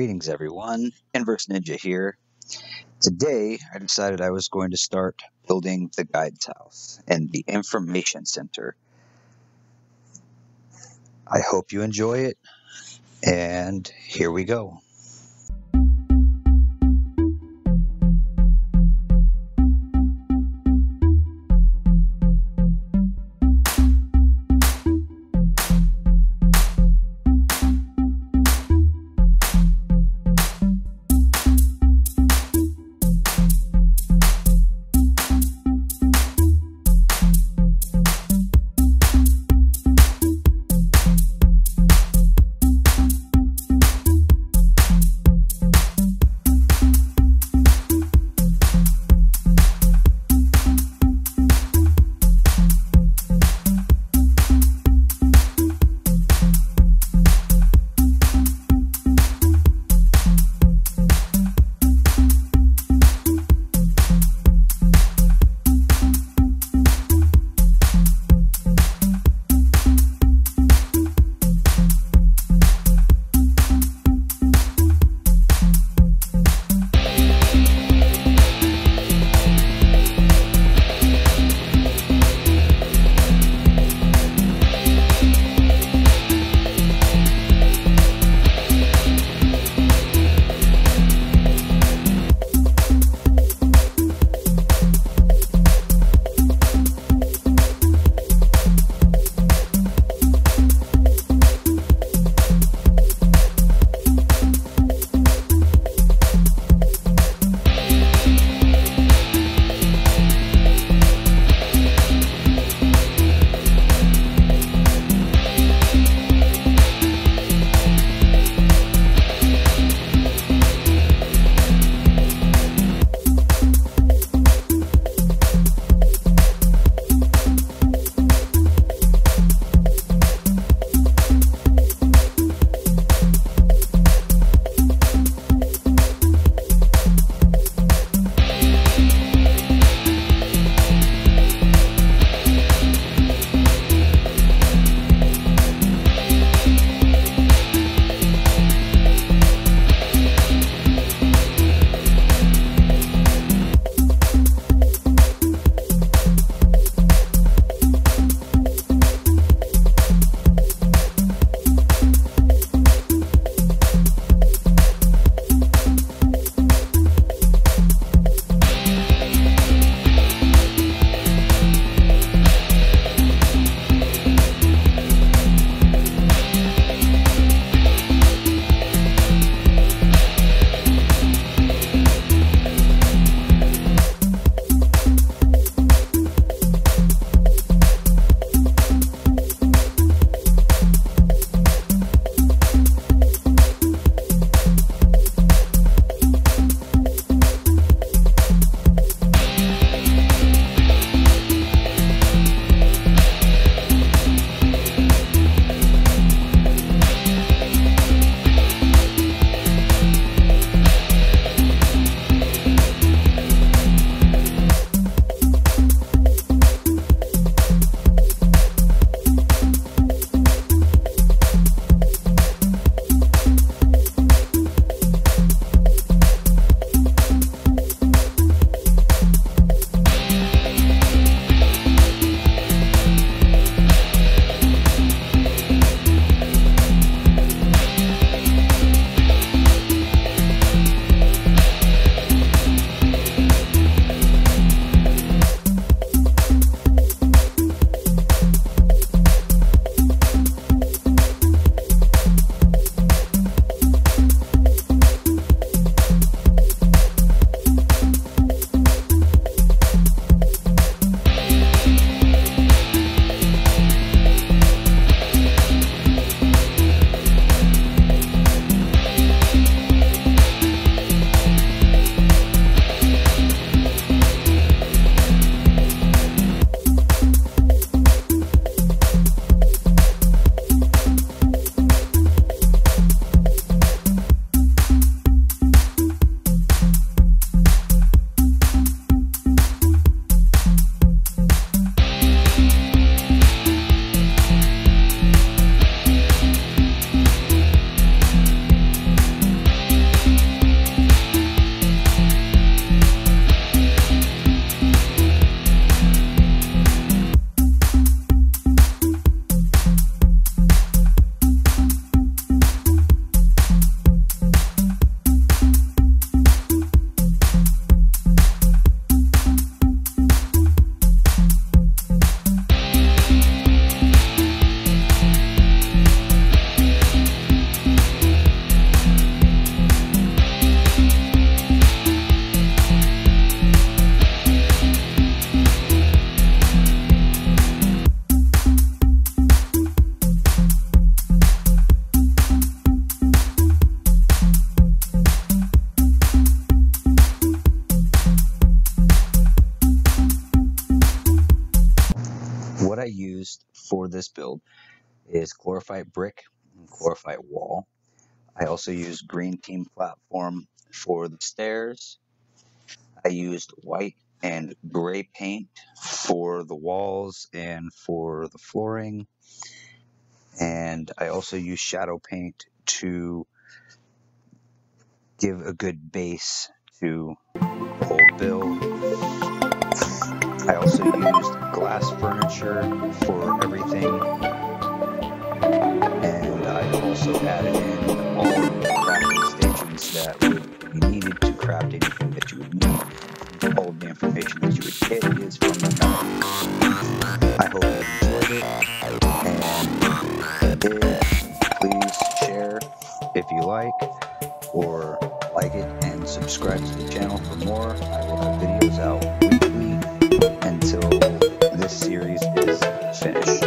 Greetings, everyone. Inverse Ninja here. Today, I decided I was going to start building the guides house and the information center. I hope you enjoy it, and here we go. This build is chlorophyte brick and chlorophyte wall. I also used green team platform for the stairs. I used white and gray paint for the walls and for the flooring. And I also used shadow paint to give a good base to the whole build. I also used glass furniture for everything. And I also added in all the crafting stations that be needed to craft anything that you would need. All of the information that you would get is from the guide. I hope you enjoyed it. And please share if you like or like it and subscribe to the channel for more. I will have videos out weekly